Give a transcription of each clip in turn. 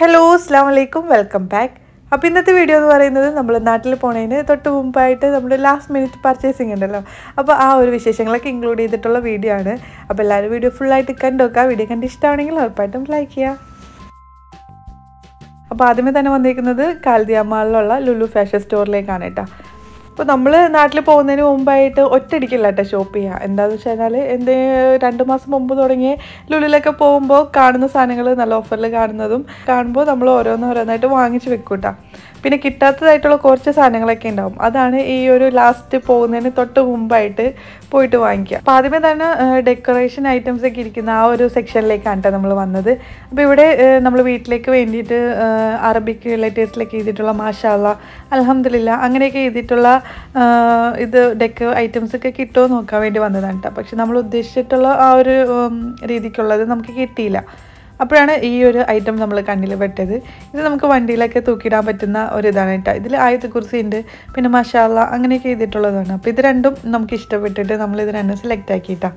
Hello അസ്സാം വലൈക്കും welcome back അപ്പോൾ ഇന്നത്തെ വീഡിയോ എന്ന് പറയുന്നത് നമ്മൾ നാട്ടിൽ പോണതിന് തൊട്ട് മുമ്പായിട്ട് നമ്മൾ ലാസ്റ്റ് മിനിറ്റ് പർച്ചേസിങ് ഉണ്ടല്ലോ. അപ്പോൾ ആ ഒരു വിശേഷങ്ങളൊക്കെ ഇൻക്ലൂഡ് ചെയ്തിട്ടുള്ള വീഡിയോ ആണ്. അപ്പോൾ എല്ലാവരും വീഡിയോ ഫുള്ളായിട്ട് കണ്ടു നോക്കുക വീഡിയോ കണ്ട് ഇഷ്ടമാണെങ്കിൽ ഉറപ്പായിട്ടും ലൈക്ക് ചെയ്യുക അപ്പോൾ ആദ്യമേ തന്നെ വന്നിരിക്കുന്നത് കാൽദിയാമാളിലുള്ള ലുലു ഫാഷൻ സ്റ്റോറിലേക്കാണ് കേട്ടോ. അപ്പോൾ നമ്മൾ നാട്ടിൽ പോകുന്നതിന് മുമ്പായിട്ട് ഒറ്റയടിക്കില്ല കേട്ടോ ഷോപ്പ് ചെയ്യുക എന്താണെന്ന് വെച്ച് കഴിഞ്ഞാൽ എന്ത് രണ്ട് മാസം മുമ്പ് തുടങ്ങി ലുള്ളിലൊക്കെ പോകുമ്പോൾ കാണുന്ന സാധനങ്ങൾ നല്ല ഓഫറിൽ കാണുന്നതും കാണുമ്പോൾ നമ്മൾ ഓരോന്നോരോന്നായിട്ട് വാങ്ങിച്ച് വെക്കും കേട്ടോ പിന്നെ കിട്ടാത്തതായിട്ടുള്ള കുറച്ച് സാധനങ്ങളൊക്കെ ഉണ്ടാവും. അതാണ് ഈ ഒരു ലാസ്റ്റ് പോകുന്നതിന് തൊട്ട് മുമ്പായിട്ട് പോയിട്ട് വാങ്ങിക്കുക. അപ്പോൾ ആദ്യമേ തന്നെ ഡെക്കറേഷൻ ഐറ്റംസ് ഒക്കെ ഇരിക്കുന്ന ആ ഒരു സെക്ഷനിലേക്കാണ് കേട്ടോ നമ്മൾ വന്നത്. അപ്പോൾ ഇവിടെ നമ്മൾ വീട്ടിലേക്ക് വേണ്ടിയിട്ട് അറബിക് റിലേറ്റീവ്സിലേക്ക് ചെയ്തിട്ടുള്ള മാഷാള്ള അലഹമില്ല അങ്ങനെയൊക്കെ ചെയ്തിട്ടുള്ള ഇത് ഡെക്ക് ഐറ്റംസ് ഒക്കെ കിട്ടുമോ നോക്കാൻ വേണ്ടി വന്നതാണ് കേട്ടോ പക്ഷെ നമ്മൾ ഉദ്ദേശിച്ചിട്ടുള്ള ആ ഒരു രീതിക്കുള്ളത് നമുക്ക് കിട്ടിയില്ല. അപ്പോഴാണ് ഈ ഒരു ഐറ്റം നമ്മൾ കണ്ണിൽ പെട്ടത്. ഇത് നമുക്ക് വണ്ടിയിലൊക്കെ തൂക്കിയിടാൻ പറ്റുന്ന ഒരു ഇതാണ് കേട്ടോ. ഇതിൽ ആയത് കുറിച്ച് ഉണ്ട് പിന്നെ മഷാല അങ്ങനെയൊക്കെ ചെയ്തിട്ടുള്ളതാണ്. അപ്പോൾ ഇത് രണ്ടും നമുക്ക് ഇഷ്ടപ്പെട്ടിട്ട് നമ്മൾ ഇത് രണ്ടും സെലക്ട് ആക്കിയിട്ടാ.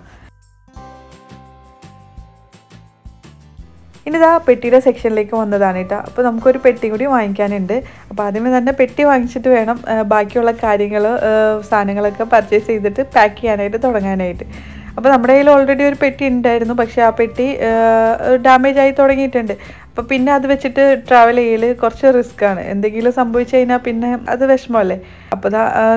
ഇനി ഇതാ പെട്ടിയുടെ സെക്ഷനിലേക്ക് വന്നതാണ് കേട്ടോ. അപ്പോൾ നമുക്കൊരു പെട്ടി കൂടി വാങ്ങിക്കാനുണ്ട്. അപ്പോൾ ആദ്യമേ തന്നെ പെട്ടി വാങ്ങിച്ചിട്ട് വേണം ബാക്കിയുള്ള കാര്യങ്ങൾ സാധനങ്ങളൊക്കെ പർച്ചേസ് ചെയ്തിട്ട് പാക്ക് ചെയ്യാനായിട്ട് തുടങ്ങാനായിട്ട്. അപ്പോൾ നമ്മുടെ കയ്യിൽ ഓൾറെഡി ഒരു പെട്ടി ഉണ്ടായിരുന്നു. പക്ഷേ ആ പെട്ടി ഡാമേജ് ആയി തുടങ്ങിയിട്ടുണ്ട്. അപ്പോൾ പിന്നെ അത് വെച്ചിട്ട് ട്രാവൽ ചെയ്യൽ കുറച്ച് റിസ്ക് ആണ്. എന്തെങ്കിലും സംഭവിച്ചു കഴിഞ്ഞാൽ പിന്നെ അത് വിഷമമല്ലേ? അപ്പോൾ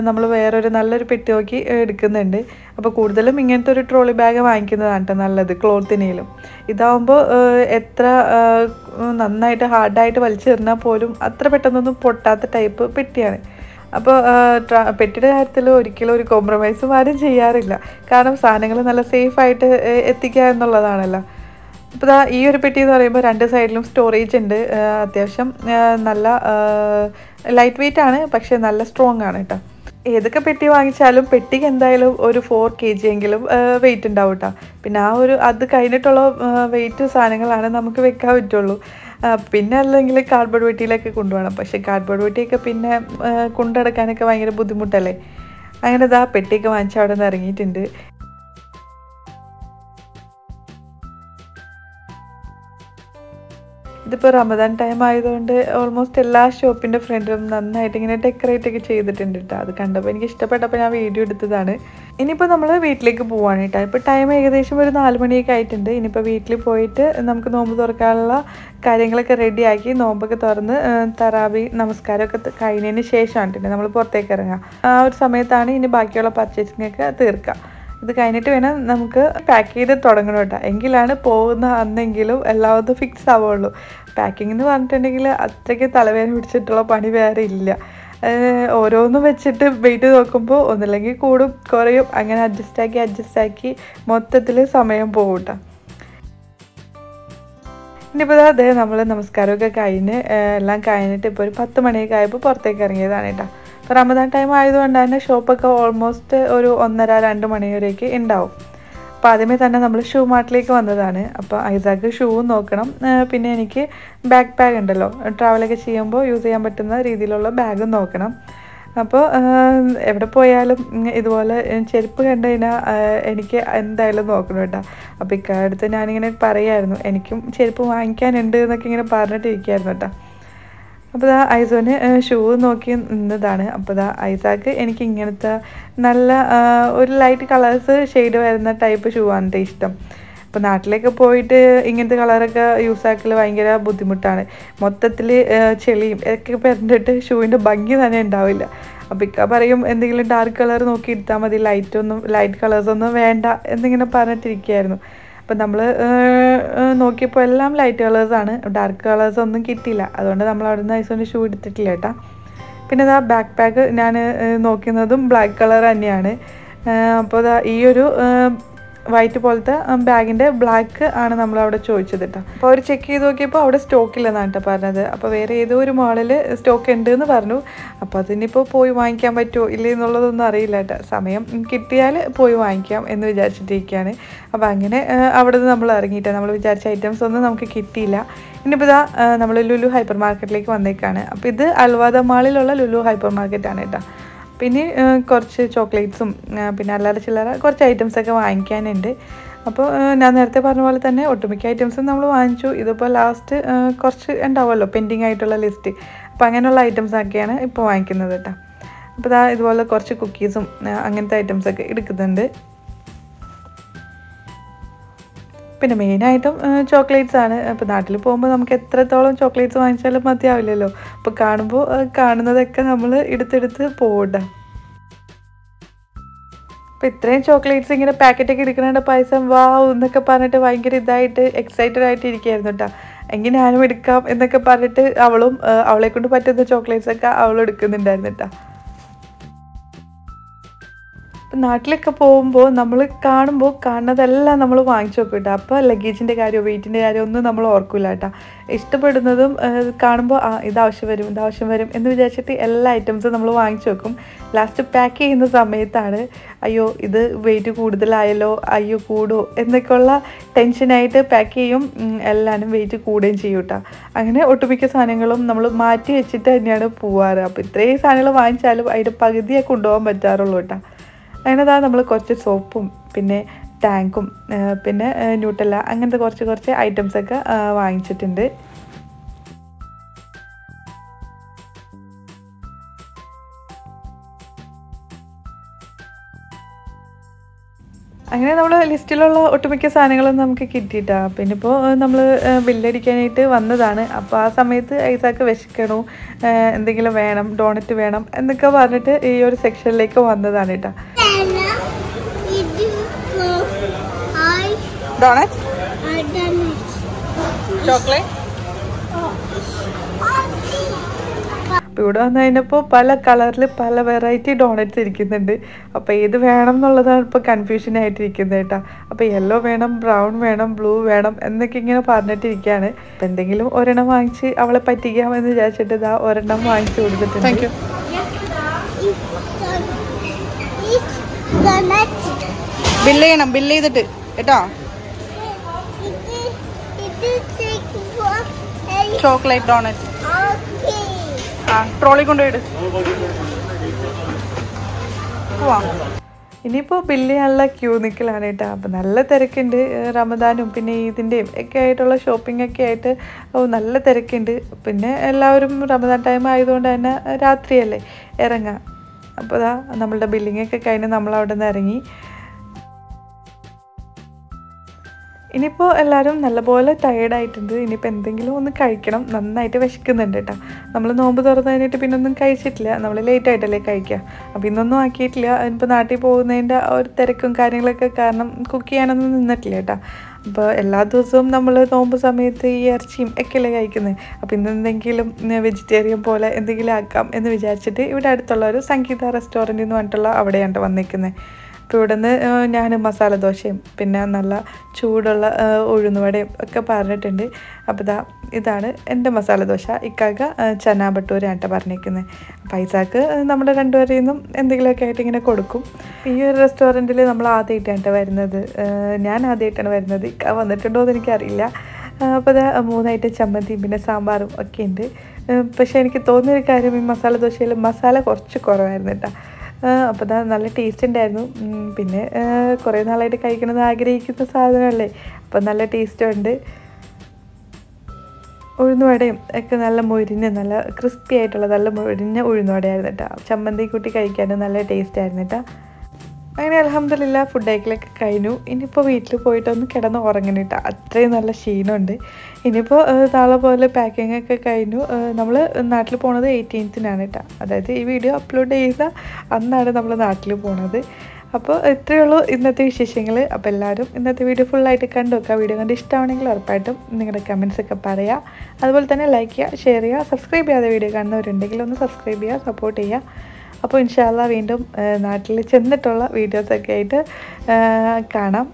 നമ്മൾ വേറൊരു നല്ലൊരു പെട്ടി നോക്കി എടുക്കുന്നുണ്ട്. അപ്പോൾ കൂടുതലും ഇങ്ങനത്തെ ഒരു ട്രോളി ബാഗ് വാങ്ങിക്കുന്നതാണ് കേട്ടോ നല്ലത് ക്ലോത്തിനേലും ഇതാവുമ്പോൾ എത്ര നന്നായിട്ട് ഹാർഡായിട്ട് വലിച്ചെറിഞ്ഞാൽ പോലും അത്ര പെട്ടെന്നൊന്നും പൊട്ടാത്ത ടൈപ്പ് പെട്ടിയാണ്. അപ്പോൾ പെട്ടിയുടെ കാര്യത്തിൽ ഒരിക്കലും ഒരു കോംപ്രമൈസും ആരും ചെയ്യാറില്ല. കാരണം സാധനങ്ങൾ നല്ല സേഫായിട്ട് എത്തിക്കുക എന്നുള്ളതാണല്ലോ. അപ്പോൾ ദാ ഈ ഒരു പെട്ടി എന്ന് പറയുമ്പോൾ രണ്ട് സൈഡിലും സ്റ്റോറേജ് ഉണ്ട്. അത്യാവശ്യം നല്ല ലൈറ്റ് വെയിറ്റ് ആണ് പക്ഷേ നല്ല സ്ട്രോങ് ആണ് കേട്ടോ ഏതൊക്കെ പെട്ടി വാങ്ങിച്ചാലും പെട്ടിക്ക് എന്തായാലും ഒരു ഫോർ കെ ജി എങ്കിലും വെയിറ്റ് ഉണ്ടാവും കേട്ടോ പിന്നെ ആ ഒരു അത് കഴിഞ്ഞിട്ടുള്ള വെയിറ്റ് സാധനങ്ങളാണ് നമുക്ക് വെക്കാൻ പറ്റുള്ളൂ. പിന്നെ അല്ലെങ്കിൽ കാർഡ്ബോർഡ് വെട്ടിയിലൊക്കെ കൊണ്ടുപോകണം. പക്ഷേ കാർഡ്ബോർഡ് വെട്ടിയൊക്കെ പിന്നെ കൊണ്ടടക്കാനൊക്കെ ഭയങ്കര ബുദ്ധിമുട്ടല്ലേ? അങ്ങനെ ഇതാ പെട്ടിയൊക്കെ വാങ്ങിച്ച് അവിടെ നിന്ന് ഇറങ്ങിയിട്ടുണ്ട്. ഇതിപ്പോൾ റമദാൻ ടൈം ആയതുകൊണ്ട് ഓൾമോസ്റ്റ് എല്ലാ ഷോപ്പിന്റെ ഫ്രണ്ടിലും നന്നായിട്ട് ഇങ്ങനെ ഡെക്കറേറ്റ് ഒക്കെ ചെയ്തിട്ടുണ്ട് കേട്ടോ അത് കണ്ടപ്പോൾ എനിക്ക് ഇഷ്ടപ്പെട്ടപ്പോൾ ഞാൻ വീഡിയോ എടുത്തതാണ്. ഇനിയിപ്പോൾ നമ്മൾ വീട്ടിലേക്ക് പോവാണ് കേട്ടോ ഇപ്പോൾ ടൈം ഏകദേശം ഒരു നാല് മണിയൊക്കെ ആയിട്ടുണ്ട്. ഇനിയിപ്പോൾ വീട്ടിൽ പോയിട്ട് നമുക്ക് നോമ്പ് തുറക്കാനുള്ള കാര്യങ്ങളൊക്കെ റെഡിയാക്കി നോമ്പൊക്കെ തുറന്ന് തറാബി നമസ്കാരമൊക്കെ കഴിഞ്ഞതിന് ശേഷമാണ് നമ്മൾ പുറത്തേക്ക് ഇറങ്ങുക ആ ഒരു സമയത്താണ് ഇനി ബാക്കിയുള്ള പർച്ചേസിംഗ് ഒക്കെ തീർക്കുക ഇത് കഴിഞ്ഞിട്ട് വേണം നമുക്ക് പാക്ക് ചെയ്ത് തുടങ്ങണം കേട്ടോ എങ്കിലാണ് പോകുന്ന അന്നെങ്കിലും എല്ലാവരും ഫിക്സ് ആവുള്ളൂ. പാക്കിംഗ് എന്ന് പറഞ്ഞിട്ടുണ്ടെങ്കിൽ അത്രയ്ക്ക് തലവേദന പിടിച്ചിട്ടുള്ള പണി വേറെ ഇല്ല. ഓരോന്നും വെച്ചിട്ട് വെയിറ്റ് നോക്കുമ്പോൾ ഒന്നില്ലെങ്കിൽ കൂടും കുറയും. അങ്ങനെ അഡ്ജസ്റ്റ് ആക്കി അഡ്ജസ്റ്റ് ആക്കി മൊത്തത്തിൽ സമയം പോകട്ടെ കേട്ടോ ഇനിയിപ്പോൾ അതേ നമ്മൾ നമസ്കാരമൊക്കെ കഴിഞ്ഞ് എല്ലാം കഴിഞ്ഞിട്ട് ഇപ്പോൾ ഒരു പത്ത് മണിയൊക്കെ ആയപ്പോൾ പുറത്തേക്ക് ഇറങ്ങിയതാണ് കേട്ടോ. അപ്പോൾ റമദാൻ ടൈം ആയതുകൊണ്ട് തന്നെ ഷോപ്പൊക്കെ ഓൾമോസ്റ്റ് ഒരു ഒന്നര രണ്ട് മണി വരെയൊക്കെ ഉണ്ടാവും. അപ്പോൾ ആദ്യമേ തന്നെ നമ്മൾ ഷൂ മാർട്ടിലേക്ക് വന്നതാണ്. അപ്പോൾ ഐസാക്ക് ഷൂവും നോക്കണം. പിന്നെ എനിക്ക് ബാക്ക് ബാഗ് ഉണ്ടല്ലോ. ട്രാവലൊക്കെ ചെയ്യുമ്പോൾ യൂസ് ചെയ്യാൻ പറ്റുന്ന രീതിയിലുള്ള ബാഗും നോക്കണം. അപ്പോൾ എവിടെ പോയാലും ഇതുപോലെ ചെരുപ്പ് കണ്ടു കഴിഞ്ഞാൽ എനിക്ക് എന്തായാലും നോക്കണം കേട്ടോ. അപ്പോൾ ഇക്കാലത്ത് ഞാനിങ്ങനെ പറയായിരുന്നു എനിക്കും ചെരുപ്പ് വാങ്ങിക്കാനുണ്ട് എന്നൊക്കെ ഇങ്ങനെ പറഞ്ഞിട്ടിരിക്കുകയായിരുന്നു കേട്ടോ. അപ്പോൾ ഇതാ ഐസോന് ഷൂ നോക്കി നിന്നതാണ്. അപ്പോൾ ഇതാ ഐസാക്ക് എനിക്ക് ഇങ്ങനത്തെ നല്ല ഒരു ലൈറ്റ് കളേഴ്സ് ഷെയ്ഡ് വരുന്ന ടൈപ്പ് ഷൂ ആണ് എന്റെ ഇഷ്ടം. അപ്പോൾ നാട്ടിലേക്ക് പോയിട്ട് ഇങ്ങനത്തെ കളറൊക്കെ യൂസ് ആക്കൽ ഭയങ്കര ബുദ്ധിമുട്ടാണ്. മൊത്തത്തിൽ ചെളിയും ഒക്കെ പെരണ്ടിട്ട് ഷൂവിന്റെ ഭംഗി തന്നെ ഉണ്ടാവില്ല. അപ്പോൾ ഇക്ക പറയും എന്തെങ്കിലും ഡാർക്ക് കളർ നോക്കി എടുത്താൽ മതി ലൈറ്റൊന്നും ലൈറ്റ് കളേഴ്സൊന്നും വേണ്ട എന്നിങ്ങനെ പറഞ്ഞിട്ടിരിക്കുകയായിരുന്നു അപ്പം നമ്മൾ നോക്കിയപ്പോൾ എല്ലാം ലൈറ്റ് കളേഴ്സാണ് ഡാർക്ക് കളേഴ്സ് ഒന്നും കിട്ടിയില്ല. അതുകൊണ്ട് നമ്മൾ അവിടെ നിന്ന് ഐസോന്റെ ഷൂ എടുത്തിട്ടില്ല കേട്ടോ. പിന്നെ ഇതാ ബാക്ക് പാക്ക് ഞാൻ നോക്കുന്നതും ബ്ലാക്ക് കളർ തന്നെയാണ്. അപ്പോൾ ഈ ഒരു വൈറ്റ് പോലത്തെ ബാഗിന്റെ ബ്ലാക്ക് ആണ് നമ്മൾ അവിടെ ചോദിച്ചത് കേട്ടോ അപ്പോൾ അവർ ചെക്ക് ചെയ്ത് നോക്കിയപ്പോൾ അവിടെ സ്റ്റോക്ക് ഇല്ലെന്നാണ് കേട്ടോ പറഞ്ഞത്. അപ്പോൾ വേറെ ഏതോ ഒരു മോളിൽ സ്റ്റോക്ക് ഉണ്ട് എന്ന് പറഞ്ഞു. അപ്പോൾ അതിനിപ്പോൾ പോയി വാങ്ങിക്കാൻ പറ്റുമോ ഇല്ലേ എന്നുള്ളതൊന്നും അറിയില്ല കേട്ടോ സമയം കിട്ടിയാൽ പോയി വാങ്ങിക്കാം എന്ന് വിചാരിച്ചിട്ടിരിക്കുകയാണ് അപ്പോൾ അങ്ങനെ അവിടെ നിന്ന് നമ്മൾ ഇറങ്ങിയിട്ട്. നമ്മൾ വിചാരിച്ച ഐറ്റംസ് ഒന്നും നമുക്ക് കിട്ടിയില്ല. ഇനിയിപ്പോൾ ഇതാ നമ്മൾ ലുലു ഹൈപ്പർ മാർക്കറ്റിലേക്ക് വന്നേക്കാണ്. അപ്പോൾ ഇത് അൽവാദ മാളിലുള്ള ലുലു ഹൈപ്പർ മാർക്കറ്റാണ് കേട്ടോ പിന്നെ കുറച്ച് ചോക്ലേറ്റ്സും പിന്നെ അല്ലാതെ ചില്ലറ കുറച്ച് ഐറ്റംസൊക്കെ വാങ്ങിക്കാനുണ്ട്. അപ്പോൾ ഞാൻ നേരത്തെ പറഞ്ഞ പോലെ തന്നെ ഒട്ടുമിക്ക ഐറ്റംസും നമ്മൾ വാങ്ങിച്ചു. ഇതിപ്പോൾ ലാസ്റ്റ് കുറച്ച് ഉണ്ടാവുമല്ലോ പെൻഡിങ് ആയിട്ടുള്ള ലിസ്റ്റ് അപ്പോൾ അങ്ങനെയുള്ള ഐറ്റംസ് ഒക്കെയാണ് ഇപ്പോൾ വാങ്ങിക്കുന്നത് കേട്ടോ. അപ്പോൾ ഇതാ ഇതുപോലെ കുറച്ച് കുക്കീസും അങ്ങനത്തെ ഐറ്റംസൊക്കെ എടുക്കുന്നുണ്ട്. പിന്നെ മെയിനായിട്ടും ചോക്ലേറ്റ്സ് ആണ്. അപ്പോൾ നാട്ടിൽ പോകുമ്പോൾ നമുക്ക് എത്രത്തോളം ചോക്ലേറ്റ്സ് വാങ്ങിച്ചാലും മതിയാവില്ലല്ലോ. അപ്പോൾ കാണുമ്പോൾ കാണുന്നതൊക്കെ നമ്മൾ എടുത്തെടുത്ത് പോകണ്ട അപ്പോൾ ഇത്രയും ചോക്ലേറ്റ്സ് ഇങ്ങനെ പാക്കറ്റൊക്കെ എടുക്കണേണ്ട പൈസ വാവ് എന്നൊക്കെ പറഞ്ഞിട്ട് ഭയങ്കര ഇതായിട്ട് എക്സൈറ്റഡ് ആയിട്ട് ഇരിക്കുകയായിരുന്നു കേട്ടോ എങ്കിൽ ഞാനും എടുക്കാം എന്നൊക്കെ പറഞ്ഞിട്ട് അവളും അവളെ കൊണ്ട് പറ്റുന്ന ചോക്ലേറ്റ്സ് ഒക്കെ അവൾ കേട്ടോ നാട്ടിലൊക്കെ പോകുമ്പോൾ നമ്മൾ കാണുമ്പോൾ കാണുന്നതെല്ലാം നമ്മൾ വാങ്ങിച്ചു വെക്കും കേട്ടോ. അപ്പോൾ ലഗേജിന്റെ കാര്യമോ വെയിറ്റിന്റെ കാര്യമോ ഒന്നും നമ്മൾ ഓർക്കില്ല കേട്ടോ. ഇഷ്ടപ്പെടുന്നതും കാണുമ്പോൾ ആ ഇത് ആവശ്യം വരും ഇത് ആവശ്യം വരും എന്ന് വിചാരിച്ചിട്ട് എല്ലാ ഐറ്റംസും നമ്മൾ വാങ്ങിച്ചു വെക്കും. ലാസ്റ്റ് പാക്ക് ചെയ്യുന്ന സമയത്താണ് അയ്യോ ഇത് വെയിറ്റ് കൂടുതലായല്ലോ അയ്യോ കൂടുമോ എന്നൊക്കെയുള്ള ടെൻഷനായിട്ട് പാക്ക് ചെയ്യും. എല്ലാവരും വെയിറ്റ് കൂടുകയും ചെയ്യും കേട്ടോ. അങ്ങനെ ഒട്ടുമിക്ക സാധനങ്ങളും നമ്മൾ മാറ്റി വെച്ചിട്ട് തന്നെയാണ് പോവാറ്. അപ്പോൾ ഇത്രയും സാധനങ്ങൾ വാങ്ങിച്ചാലും അതിന്റെ പകുതിയെ കൊണ്ടുപോകാൻ പറ്റാറുള്ളൂ കേട്ടോ. അങ്ങനെ നമ്മൾ കുറച്ച് സോപ്പും പിന്നെ ടാങ്കും പിന്നെ ന്യൂട്ടല്ല അങ്ങനത്തെ കുറച്ച് കുറച്ച് ഐറ്റംസൊക്കെ വാങ്ങിച്ചിട്ടുണ്ട്. അങ്ങനെ നമ്മൾ ലിസ്റ്റിലുള്ള ഒട്ടുമിക്ക സാധനങ്ങളും നമുക്ക് കിട്ടിയിട്ടാണ് പിന്നെ ഇപ്പോൾ നമ്മൾ ബില്ലടിക്കാനായിട്ട് വന്നതാണ്. അപ്പോൾ ആ സമയത്ത് ഐസാക്ക് വിശക്കണു എന്തെങ്കിലും വേണം ഡോണറ്റ് വേണം എന്നൊക്കെ പറഞ്ഞിട്ട് ഈ ഒരു സെക്ഷനിലേക്ക് വന്നതാണ് കേട്ടോ ഡോണറ്റ് അപ്പോൾ ഇവിടെ വന്നു കഴിഞ്ഞപ്പോൾ പല കളറിൽ പല വെറൈറ്റി ഡോണറ്റ്സ് ഇരിക്കുന്നുണ്ട്. അപ്പോൾ ഏത് വേണം എന്നുള്ളതാണ് ഇപ്പോൾ കൺഫ്യൂഷൻ ആയിട്ടിരിക്കുന്നത് കേട്ടോ. അപ്പോൾ യെല്ലോ വേണം ബ്രൗൺ വേണം ബ്ലൂ വേണം എന്നൊക്കെ ഇങ്ങനെ പറഞ്ഞിട്ടിരിക്കുകയാണ്. അപ്പോൾ എന്തെങ്കിലും ഒരെണ്ണം വാങ്ങിച്ച് അവളെ പറ്റിക്കാമെന്ന് വിചാരിച്ചിട്ട് ഇതാ ഒരെണ്ണം വാങ്ങിച്ചു കൊടുത്തിട്ടുണ്ട്. താങ്ക് യു ബില്ല് ചെയ്യണം ബില്ല് ചെയ്തിട്ട്. കേട്ടോ? Chocolate donut. ആ ട്രോളി കൊണ്ടുപോയിട് പോവാം. ഇനിയിപ്പോൾ ക്യൂ നിൽക്കലാണ് കേട്ടോ. അപ്പോൾ നല്ല തിരക്കുണ്ട് റമദാനും പിന്നെ ഈദിന്റെയും ഒക്കെ ആയിട്ടുള്ള ഷോപ്പിംഗ് ഒക്കെ ആയിട്ട് നല്ല തിരക്കുണ്ട്. പിന്നെ എല്ലാവരും റമദാൻ ടൈം ആയതുകൊണ്ട് തന്നെ രാത്രിയല്ലേ ഇറങ്ങാം. അപ്പോൾ അതാ നമ്മളുടെ ബില്ലിങ്ങൊക്കെ കഴിഞ്ഞ് നമ്മൾ അവിടെ നിന്ന് ഇറങ്ങി. ഇനിയിപ്പോൾ എല്ലാവരും നല്ലപോലെ ടയേർഡായിട്ടുണ്ട് ഇനിയിപ്പോൾ എന്തെങ്കിലും ഒന്ന് കഴിക്കണം. നന്നായിട്ട് വിശക്കുന്നുണ്ട് കേട്ടോ നമ്മൾ നോമ്പ് തുറന്നു കഴിഞ്ഞിട്ട് പിന്നെ ഒന്നും കഴിച്ചിട്ടില്ല. നമ്മൾ ലേറ്റ് ആയിട്ടല്ലേ കഴിക്കുക അപ്പോൾ ഇന്നൊന്നും ആക്കിയിട്ടില്ല. ഇപ്പോൾ നാട്ടിൽ പോകുന്നതിന്റെ ഒരു തിരക്കും കാര്യങ്ങളൊക്കെ കാരണം കുക്ക് ചെയ്യാനൊന്നും നിന്നിട്ടില്ല കേട്ടോ അപ്പോൾ എല്ലാ ദിവസവും നമ്മൾ നോമ്പ് സമയത്ത് ഈ ഇറച്ചിയും ഒക്കെയല്ലേ കഴിക്കുന്നത് അപ്പോൾ ഇന്ന് എന്തെങ്കിലും വെജിറ്റേറിയൻ പോലെ എന്തെങ്കിലും ആക്കാം എന്ന് വിചാരിച്ചിട്ട് ഇവിടെ അടുത്തുള്ള ഒരു സംഗീത റെസ്റ്റോറന്റ് എന്ന് പറഞ്ഞിട്ടുള്ള അവിടെയാണ് വന്നിരിക്കുന്നത് അപ്പോൾ ഇവിടുന്ന് ഞാൻ മസാല ദോശയും പിന്നെ നല്ല ചൂടുള്ള ഉഴുന്നുവടയും ഒക്കെ പറഞ്ഞിട്ടുണ്ട്. അപ്പോൾ ഇതാ ഇതാണ് എന്റെ മസാല ദോശ. ഇക്കാക്ക ചന ബട്ടൂരാണ് പറഞ്ഞിരിക്കുന്നത് അപ്പോൾ നമ്മുടെ രണ്ടുപേരിൽ നിന്നും എന്തെങ്കിലുമൊക്കെ ആയിട്ട് ഇങ്ങനെ കൊടുക്കും. ഈ ഒരു റെസ്റ്റോറന്റിൽ നമ്മൾ ആദ്യമായിട്ടാണ് വരുന്നത്. ഞാൻ ആദ്യമായിട്ടാണ് വരുന്നത്. ഇക്ക വന്നിട്ടുണ്ടോ എന്ന് എനിക്കറിയില്ല. അപ്പോൾ അത് മൂന്നായിട്ട് ചമ്മന്തിയും പിന്നെ സാമ്പാറും ഒക്കെ ഉണ്ട്. പക്ഷേ എനിക്ക് തോന്നിയൊരു കാര്യം ഈ മസാല ദോശയിൽ മസാല കുറച്ച് കുറവായിരുന്നു കേട്ടോ. അപ്പോൾ അത് നല്ല ടേസ്റ്റ് ഉണ്ടായിരുന്നു. പിന്നെ കുറേ നാളായിട്ട് കഴിക്കണമെന്ന് ആഗ്രഹിക്കുന്ന സാധനമല്ലേ? അപ്പോൾ നല്ല ടേസ്റ്റും ഉണ്ട്. ഉഴുന്നുവടയും ഒക്കെ നല്ല മൊരിഞ്ഞ നല്ല ക്രിസ്പി ആയിട്ടുള്ള നല്ല മൊരിഞ്ഞ ഉഴുന്നുവടയായിരുന്നു കേട്ടോ ചമ്മന്തി കൂട്ടി കഴിക്കാനും നല്ല ടേസ്റ്റ് ആയിരുന്നു കേട്ടോ അങ്ങനെ അലഹമ്മദില്ല ഫുഡ് കഴിക്കലൊക്കെ കഴിഞ്ഞു. ഇനിയിപ്പോൾ വീട്ടിൽ പോയിട്ടൊന്ന് കിടന്ന് ഉറങ്ങണിട്ട. അത്രയും നല്ല ക്ഷീണമുണ്ട് ഇനിയിപ്പോൾ നാളെ പോലെ പാക്കിംഗ് ഒക്കെ കഴിഞ്ഞു. നമ്മൾ നാട്ടിൽ പോണത് എയ്റ്റീൻത്തിനാണ് കേട്ടോ അതായത് ഈ വീഡിയോ അപ്ലോഡ് ചെയ്ത അന്നാണ് നമ്മൾ നാട്ടിൽ പോണത്. അപ്പോൾ ഇത്രയേ ഉള്ളൂ ഇന്നത്തെ വിശേഷങ്ങൾ അപ്പോൾ എല്ലാവരും ഇന്നത്തെ വീഡിയോ ഫുള്ളായിട്ട് കണ്ടു വെക്കുക വീഡിയോ കണ്ട് ഇഷ്ടമാണെങ്കിൽ ഉറപ്പായിട്ടും നിങ്ങളുടെ കമൻസ് ഒക്കെ പറയുക അതുപോലെ തന്നെ ലൈക്ക് ചെയ്യുക ഷെയർ ചെയ്യുക സബ്സ്ക്രൈബ് ചെയ്യാതെ വീഡിയോ കാണുന്നവരുണ്ടെങ്കിൽ ഒന്ന് സബ്സ്ക്രൈബ് ചെയ്യുക സപ്പോർട്ട് ചെയ്യുക. അപ്പോൾ ഇൻഷാല്ല വീണ്ടും നാട്ടിൽ ചെന്നിട്ടുള്ള വീഡിയോസൊക്കെ ആയിട്ട് കാണാം.